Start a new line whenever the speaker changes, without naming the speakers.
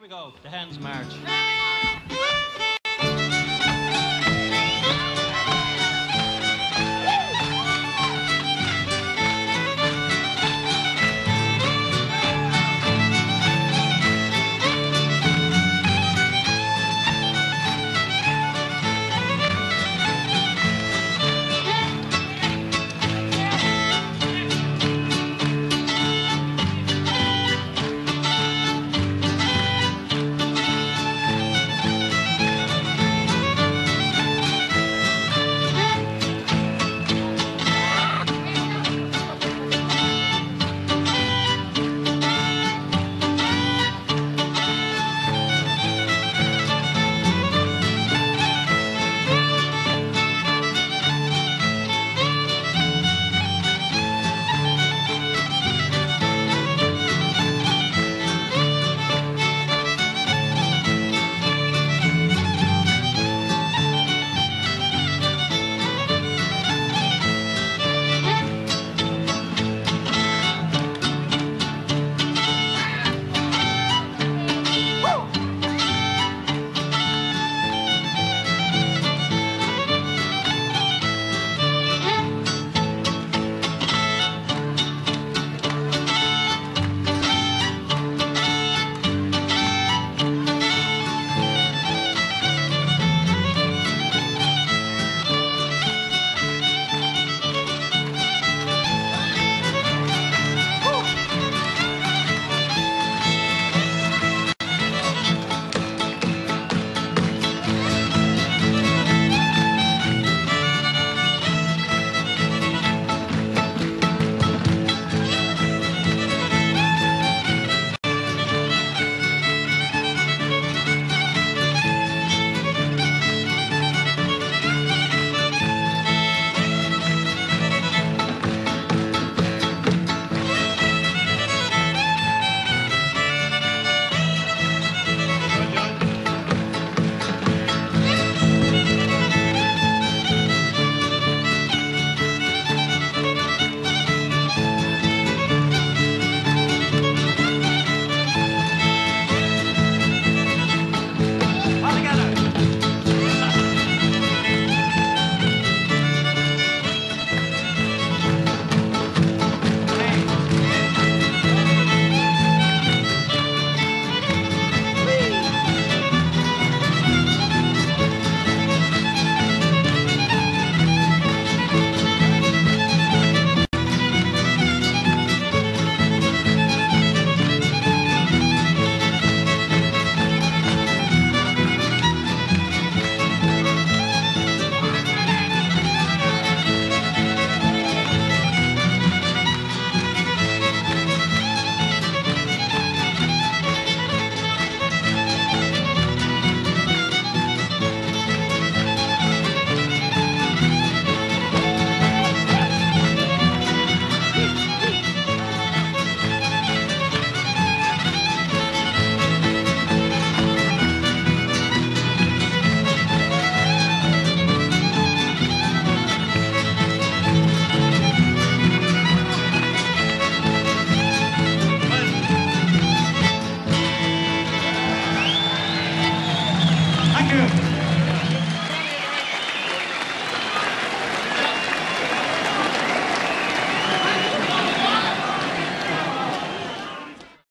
Here we go. The Hens March.